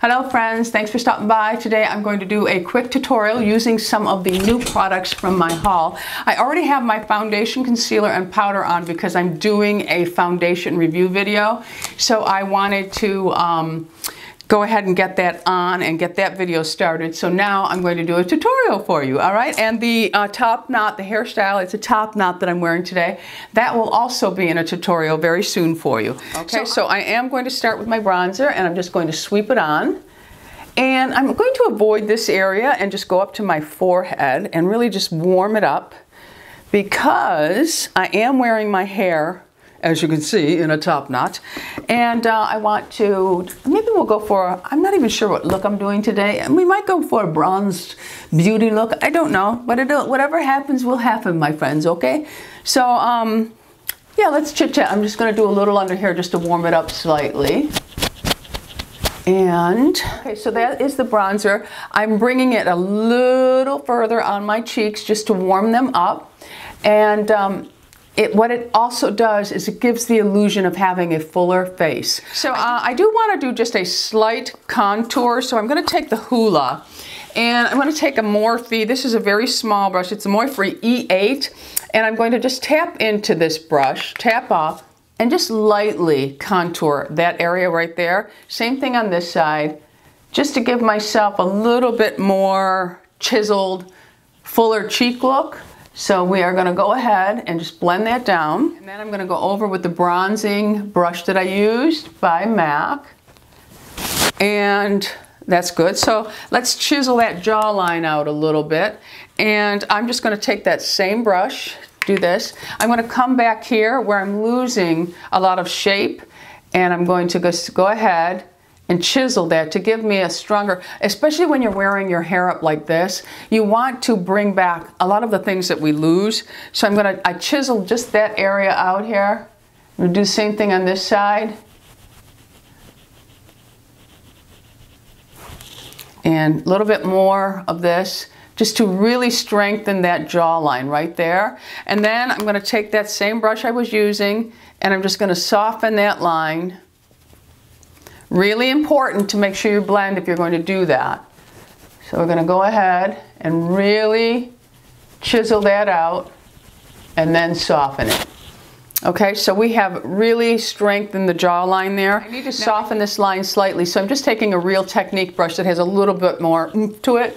Hello friends, thanks for stopping by. Today I'm going to do a quick tutorial using some of the new products from my haul. I already have my foundation, concealer, and powder on because I'm doing a foundation review video. So I wanted to um, go ahead and get that on and get that video started. So now I'm going to do a tutorial for you, all right? And the uh, top knot, the hairstyle, it's a top knot that I'm wearing today. That will also be in a tutorial very soon for you. Okay, so, so I am going to start with my bronzer and I'm just going to sweep it on. And I'm going to avoid this area and just go up to my forehead and really just warm it up because I am wearing my hair as you can see, in a top knot. And uh, I want to, maybe we'll go for, I'm not even sure what look I'm doing today. And we might go for a bronzed beauty look. I don't know, but it, whatever happens will happen, my friends, okay? So, um, yeah, let's chit chat. I'm just gonna do a little under here just to warm it up slightly. And, okay, so that is the bronzer. I'm bringing it a little further on my cheeks just to warm them up. And um, it, what it also does is it gives the illusion of having a fuller face. So uh, I do want to do just a slight contour. So I'm going to take the Hoola and I'm going to take a Morphe. This is a very small brush. It's a Morphe E8 and I'm going to just tap into this brush, tap off, and just lightly contour that area right there. Same thing on this side, just to give myself a little bit more chiseled, fuller cheek look. So we are gonna go ahead and just blend that down. And then I'm gonna go over with the bronzing brush that I used by MAC. And that's good. So let's chisel that jawline out a little bit. And I'm just gonna take that same brush, do this. I'm gonna come back here where I'm losing a lot of shape and I'm going to just go ahead and chisel that to give me a stronger, especially when you're wearing your hair up like this, you want to bring back a lot of the things that we lose. So I'm gonna, I chisel just that area out here. I'm gonna do the same thing on this side. And a little bit more of this just to really strengthen that jawline right there. And then I'm gonna take that same brush I was using and I'm just gonna soften that line Really important to make sure you blend if you're going to do that. So we're going to go ahead and really chisel that out and then soften it. Okay, so we have really strengthened the jawline there. I need to soften this line slightly, so I'm just taking a real technique brush that has a little bit more to it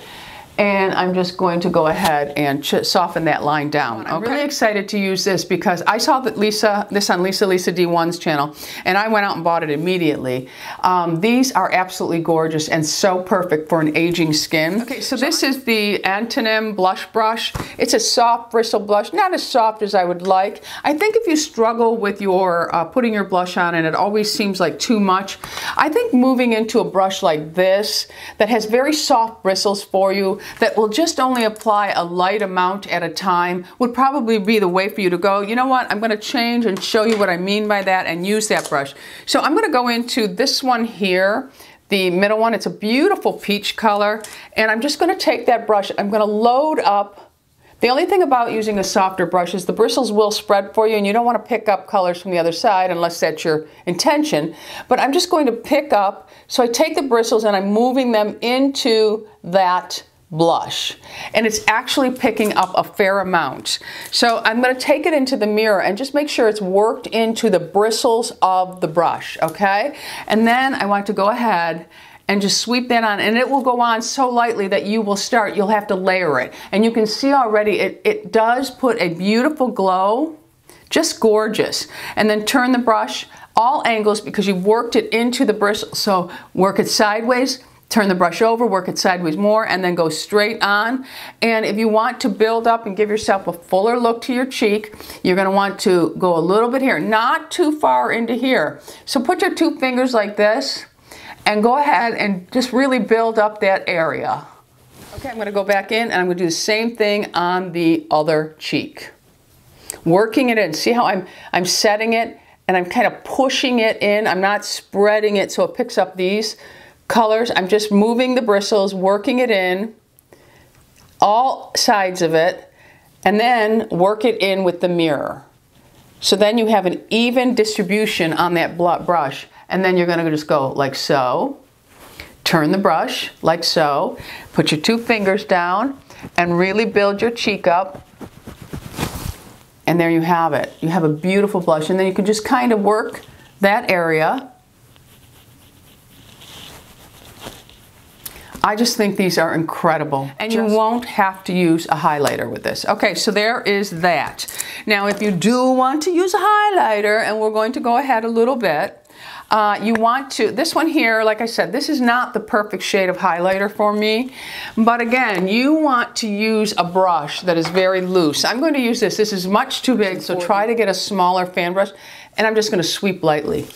and I'm just going to go ahead and soften that line down. I'm really excited to use this because I saw that Lisa, this on Lisa Lisa D1's channel, and I went out and bought it immediately. Um, these are absolutely gorgeous and so perfect for an aging skin. Okay, so this is the Antonym Blush Brush. It's a soft bristle blush, not as soft as I would like. I think if you struggle with your uh, putting your blush on and it always seems like too much, I think moving into a brush like this that has very soft bristles for you that will just only apply a light amount at a time would probably be the way for you to go, you know what, I'm going to change and show you what I mean by that and use that brush. So I'm going to go into this one here the middle one. It's a beautiful peach color. And I'm just gonna take that brush, I'm gonna load up. The only thing about using a softer brush is the bristles will spread for you and you don't wanna pick up colors from the other side unless that's your intention. But I'm just going to pick up, so I take the bristles and I'm moving them into that blush and it's actually picking up a fair amount. So I'm going to take it into the mirror and just make sure it's worked into the bristles of the brush, okay? And then I want to go ahead and just sweep that on and it will go on so lightly that you will start, you'll have to layer it. And you can see already it, it does put a beautiful glow, just gorgeous. And then turn the brush all angles because you've worked it into the bristle. So work it sideways, turn the brush over, work it sideways more, and then go straight on. And if you want to build up and give yourself a fuller look to your cheek, you're gonna want to go a little bit here, not too far into here. So put your two fingers like this, and go ahead and just really build up that area. Okay, I'm gonna go back in and I'm gonna do the same thing on the other cheek. Working it in, see how I'm, I'm setting it and I'm kind of pushing it in. I'm not spreading it so it picks up these colors. I'm just moving the bristles, working it in, all sides of it, and then work it in with the mirror. So then you have an even distribution on that brush, and then you're gonna just go like so. turn the brush like so, put your two fingers down, and really build your cheek up. And there you have it. You have a beautiful blush. And then you can just kind of work that area. I just think these are incredible. And just you won't have to use a highlighter with this. Okay, so there is that. Now, if you do want to use a highlighter, and we're going to go ahead a little bit, uh, you want to, this one here, like I said, this is not the perfect shade of highlighter for me. But again, you want to use a brush that is very loose. I'm going to use this. This is much too big, so try to get a smaller fan brush. And I'm just going to sweep lightly.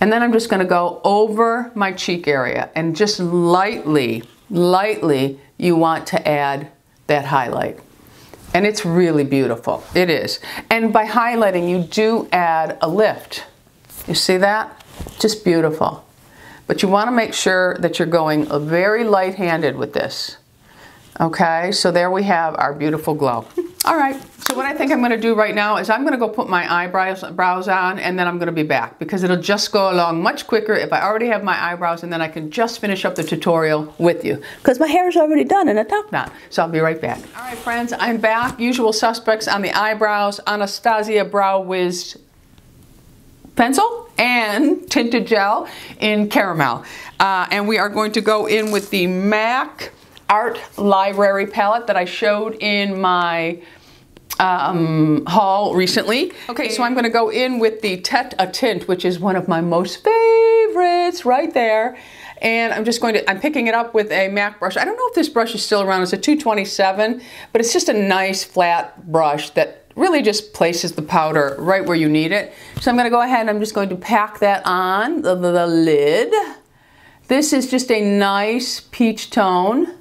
And then I'm just going to go over my cheek area. And just lightly, lightly, you want to add that highlight. And it's really beautiful. It is. And by highlighting, you do add a lift. You see that? Just beautiful. But you want to make sure that you're going very light-handed with this. Okay, so there we have our beautiful glow. All right, so what I think I'm gonna do right now is I'm gonna go put my eyebrows brows on and then I'm gonna be back because it'll just go along much quicker if I already have my eyebrows and then I can just finish up the tutorial with you because my hair is already done in a top knot. So I'll be right back. All right, friends, I'm back. Usual suspects on the eyebrows. Anastasia Brow Wiz pencil and tinted gel in caramel. Uh, and we are going to go in with the MAC Art Library palette that I showed in my um, haul recently. Okay, so I'm going to go in with the Tete a Tint, which is one of my most favorites right there. And I'm just going to, I'm picking it up with a MAC brush. I don't know if this brush is still around. It's a 227, but it's just a nice flat brush that really just places the powder right where you need it. So I'm going to go ahead and I'm just going to pack that on the, the, the lid. This is just a nice peach tone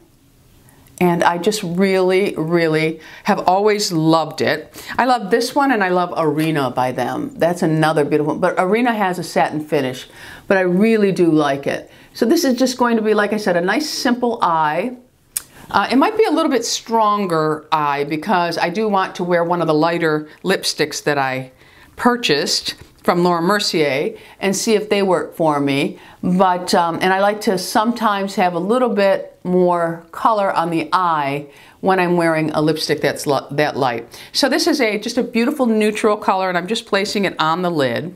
and I just really, really have always loved it. I love this one and I love Arena by them. That's another beautiful one. But Arena has a satin finish, but I really do like it. So this is just going to be, like I said, a nice simple eye. Uh, it might be a little bit stronger eye because I do want to wear one of the lighter lipsticks that I purchased from Laura Mercier and see if they work for me. But, um, and I like to sometimes have a little bit more color on the eye when I'm wearing a lipstick that's that light. So this is a just a beautiful neutral color and I'm just placing it on the lid.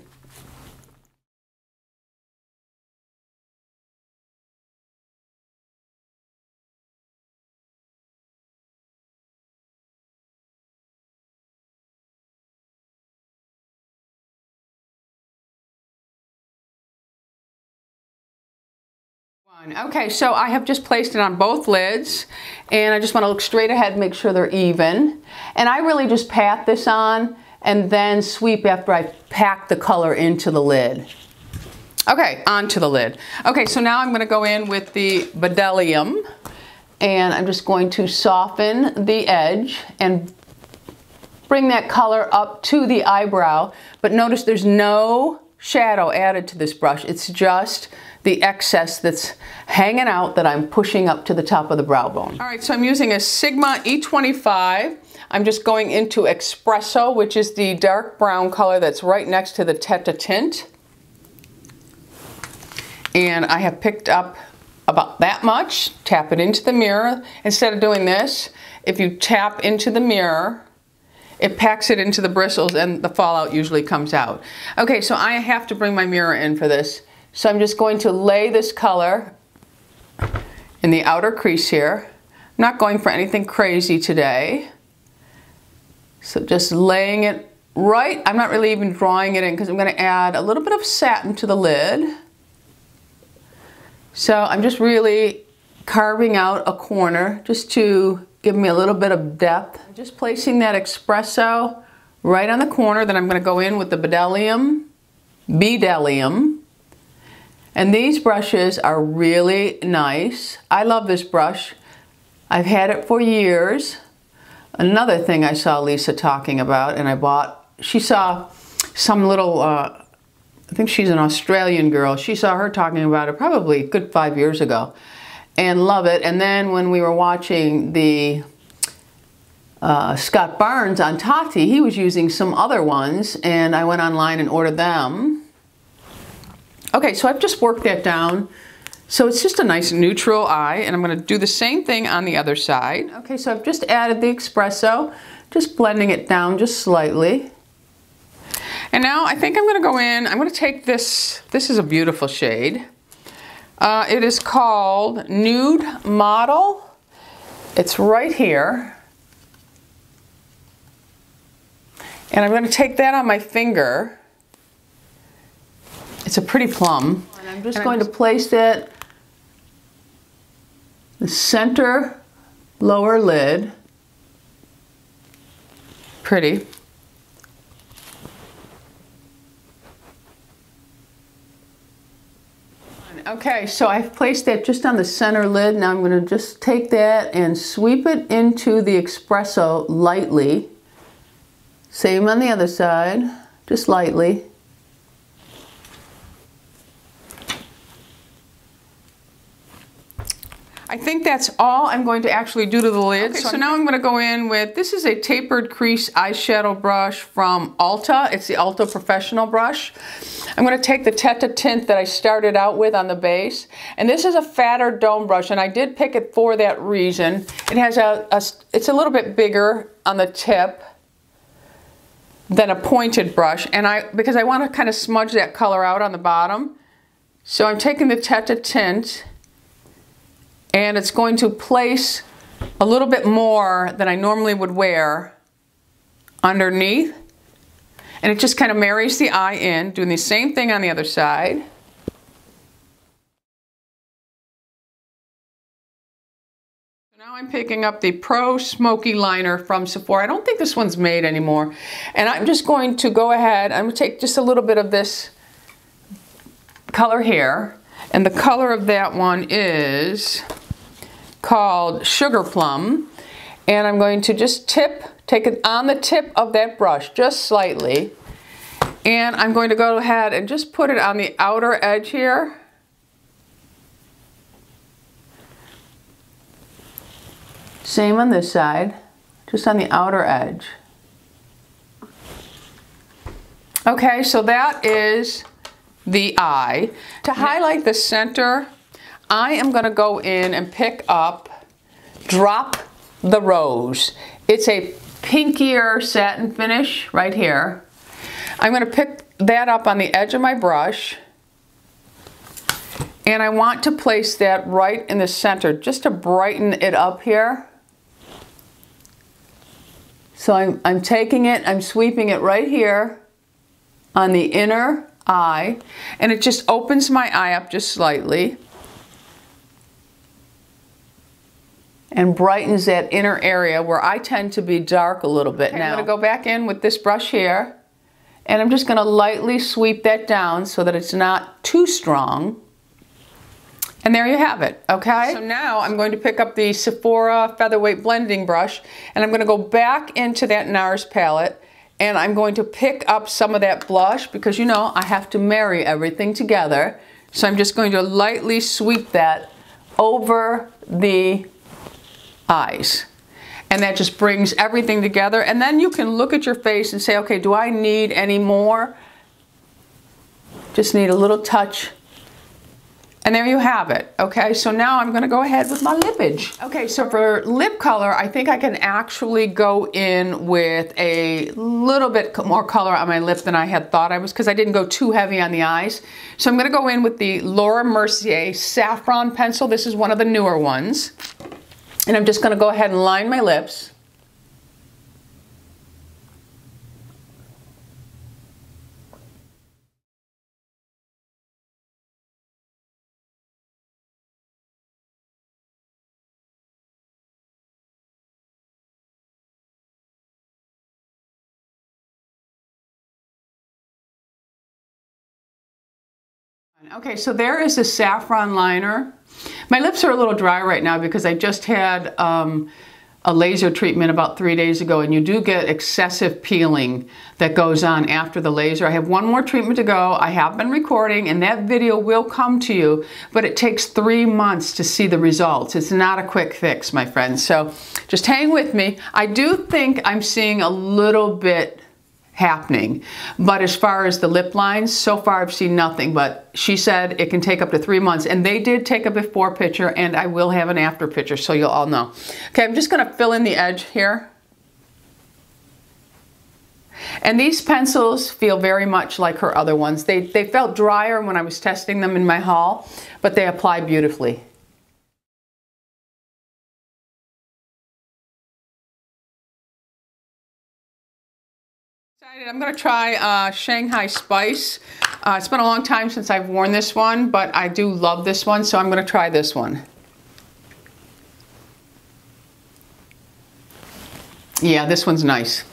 Okay, so I have just placed it on both lids and I just want to look straight ahead and make sure they're even. And I really just pat this on and then sweep after I pack the color into the lid. Okay, onto the lid. Okay, so now I'm going to go in with the Bedellium and I'm just going to soften the edge and bring that color up to the eyebrow. But notice there's no shadow added to this brush. It's just the excess that's hanging out that I'm pushing up to the top of the brow bone. All right, so I'm using a Sigma E25. I'm just going into Espresso, which is the dark brown color that's right next to the Tete a Tint. And I have picked up about that much, tap it into the mirror. Instead of doing this, if you tap into the mirror, it packs it into the bristles and the fallout usually comes out. Okay, so I have to bring my mirror in for this. So I'm just going to lay this color in the outer crease here. I'm not going for anything crazy today. So just laying it right, I'm not really even drawing it in because I'm going to add a little bit of satin to the lid. So I'm just really carving out a corner just to give me a little bit of depth. Just placing that espresso right on the corner. Then I'm going to go in with the bedellium, Bdellium. And these brushes are really nice. I love this brush. I've had it for years. Another thing I saw Lisa talking about and I bought, she saw some little, uh, I think she's an Australian girl. She saw her talking about it probably good five years ago and love it. And then when we were watching the uh, Scott Barnes on Tati, he was using some other ones and I went online and ordered them. Okay, so I've just worked that down So it's just a nice neutral eye and I'm going to do the same thing on the other side. Okay, so I've just added the espresso, just blending it down just slightly. And now I think I'm going to go in, I'm going to take this, this is a beautiful shade. Uh, it is called Nude Model. It's right here. And I'm going to take that on my finger. It's a pretty plum. And I'm just and going I'm just to place it the center lower lid. Pretty. Okay, so I've placed that just on the center lid. Now I'm going to just take that and sweep it into the espresso lightly. Same on the other side, just lightly. I think that's all I'm going to actually do to the lid. Okay, so, so now I'm going to go in with, this is a tapered crease eyeshadow brush from Ulta. It's the Ulta Professional brush. I'm going to take the Tete a tint that I started out with on the base. And this is a fatter dome brush, and I did pick it for that reason. It has a, a it's a little bit bigger on the tip than a pointed brush. And I, because I want to kind of smudge that color out on the bottom. So I'm taking the Tete a tint and it's going to place a little bit more than I normally would wear underneath and it just kind of marries the eye in doing the same thing on the other side Now I'm picking up the Pro Smoky Liner from Sephora. I don't think this one's made anymore. And I'm just going to go ahead, I'm going to take just a little bit of this color here. And the color of that one is called Sugar Plum. And I'm going to just tip, take it on the tip of that brush, just slightly. And I'm going to go ahead and just put it on the outer edge here. Same on this side, just on the outer edge. Okay, so that is the eye. To highlight the center, I am going to go in and pick up Drop the Robe. It's a pinkier satin finish right here. I'm going to pick that up on the edge of my brush and I want to place that right in the center just to brighten it up here. So I'm, I'm taking it, I'm sweeping it right here on the inner eye and it just opens my eye up just slightly. And brightens that inner area where I tend to be dark a little bit okay, now. I'm going to go back in with this brush here and I'm just going to lightly sweep that down so that it's not too strong. And there you have it, okay? So now I'm going to pick up the Sephora Featherweight Blending Brush and I'm going to go back into that NARS palette and I'm going to pick up some of that blush because you know I have to marry everything together. So I'm just going to lightly sweep that over the eyes. And that just brings everything together. And then you can look at your face and say, okay, do I need any more? Just need a little touch. And there you have it. Okay, so now I'm gonna go ahead with my lippage. Okay, so for lip color, I think I can actually go in with a little bit more color on my lip than I had thought I was, because I didn't go too heavy on the eyes. So I'm gonna go in with the Laura Mercier Saffron Pencil. This is one of the newer ones. And I'm just going to go ahead and line my lips. Okay, so there is a saffron liner. My lips are a little dry right now because I just had um, a laser treatment about three days ago and you do get excessive peeling that goes on after the laser. I have one more treatment to go. I have been recording and that video will come to you, but it takes three months to see the results. It's not a quick fix, my friends. So just hang with me. I do think I'm seeing a little bit happening. But as far as the lip lines, so far I've seen nothing. But she said it can take up to three months. And they did take a before picture and I will have an after picture so you'll all know. Okay, I'm just gonna fill in the edge here. And these pencils feel very much like her other ones. They, they felt drier when I was testing them in my haul, but they apply beautifully. I'm going to try uh, Shanghai Spice. Uh, it's been a long time since I've worn this one, but I do love this one, so I'm going to try this one. Yeah, this one's nice.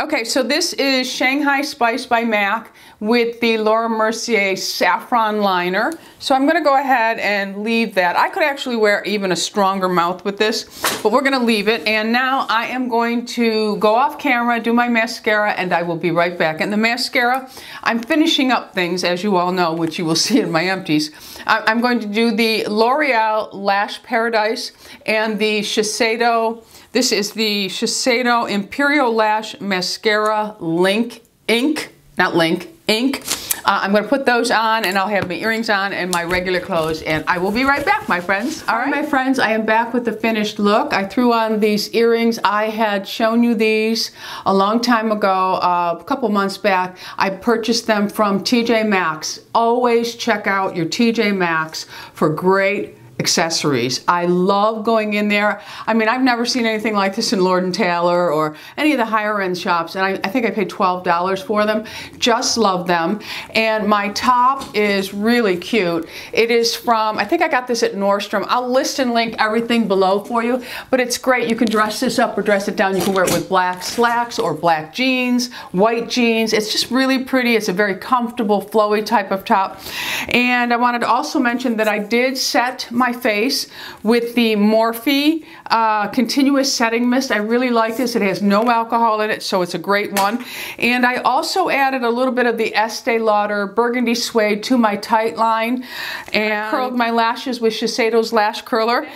Okay, so this is Shanghai Spice by MAC with the Laura Mercier saffron liner. So I'm gonna go ahead and leave that. I could actually wear even a stronger mouth with this, but we're gonna leave it. And now I am going to go off camera, do my mascara, and I will be right back. And the mascara, I'm finishing up things, as you all know, which you will see in my empties. I'm going to do the L'Oreal Lash Paradise and the Shiseido this is the Shiseido Imperial Lash Mascara Link Ink, not Link, Ink. Uh, I'm going to put those on and I'll have my earrings on and my regular clothes and I will be right back, my friends. All right, my friends, I am back with the finished look. I threw on these earrings. I had shown you these a long time ago, uh, a couple months back. I purchased them from TJ Maxx. Always check out your TJ Maxx for great accessories. I love going in there. I mean, I've never seen anything like this in Lord & Taylor or any of the higher end shops, and I, I, think I paid $12 for them. Just love them. And my top is really cute. It is from, I think I got this at Nordstrom. I'll list and link everything below for you, but it's great. You can dress this up or dress it down. You can wear it with black slacks or black jeans, white jeans. It's just really pretty. It's a very comfortable, flowy type of top. And I wanted to also mention that I did set my my face with the Morphe uh, Continuous Setting Mist. I really like this. It has no alcohol in it, so it's a great one. And I also added a little bit of the Estee Lauder Burgundy Suede to my tight line and curled my lashes with Shiseido's Lash Curler.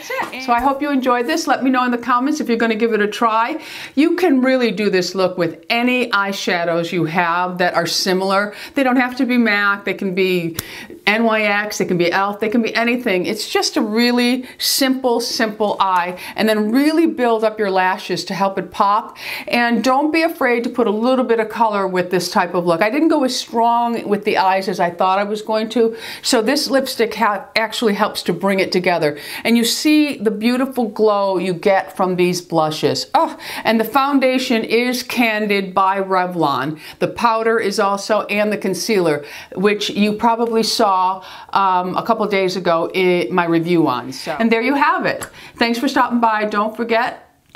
So I hope you enjoyed this. Let me know in the comments if you're going to give it a try. You can really do this look with any eyeshadows you have that are similar. They don't have to be MAC. They can be NYX, they can be e.l.f., they can be anything. It's just a really simple, simple eye and then really build up your lashes to help it pop. And don't be afraid to put a little bit of color with this type of look. I didn't go as strong with the eyes as I thought I was going to. So this lipstick actually helps to bring it together. And you see the beautiful glow you get from these blushes. Oh, and the foundation is Candid by Revlon. The powder is also, and the concealer, which you probably saw saw um, a couple days ago in my review on. So. And there you have it. Thanks for stopping by. Don't forget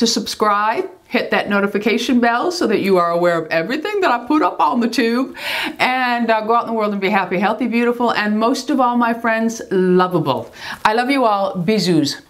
to subscribe, hit that notification bell so that you are aware of everything that I put up on the tube, and uh, go out in the world and be happy, healthy, beautiful, and most of all, my friends, lovable. I love you all. Bisous.